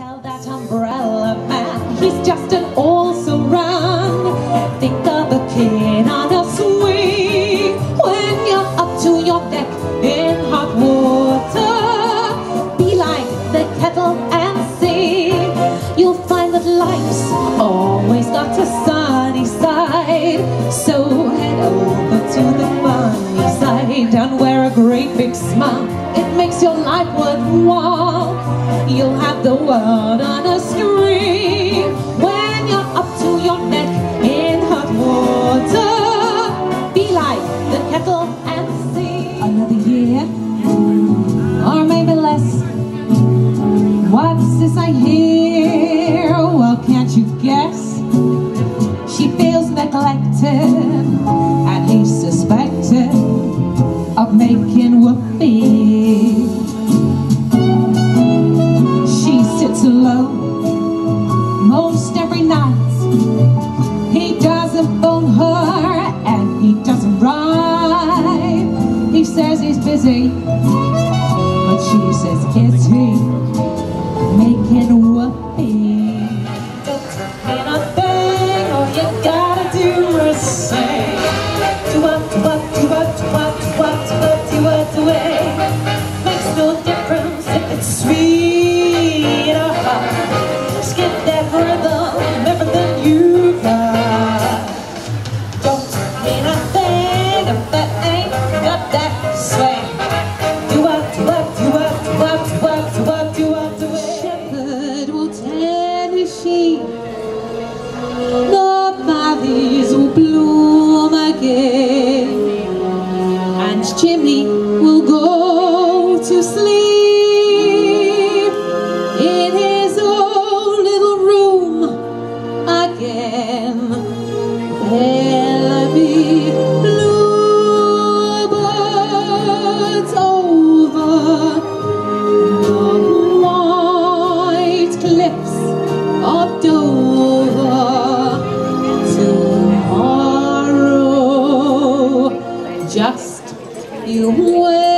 tell that umbrella man he's just an also-ran. Think of a kid on a swing when you're up to your neck in hot water. Be like the kettle and sing. You'll find that life's always got a sunny side. So head over to the funny side and wear a great big smile. It makes your life worthwhile. You'll have the world on a string when you're up to your neck in hot water. Be like the kettle and sing. Another year, or maybe less. What's this I hear? Well, can't you guess? She feels neglected, and he's suspected of making whoopee. Most every night. He doesn't phone her and he doesn't write. He says he's busy, but she says, is he making the will bloom again and Jimmy over tomorrow. Just you wait.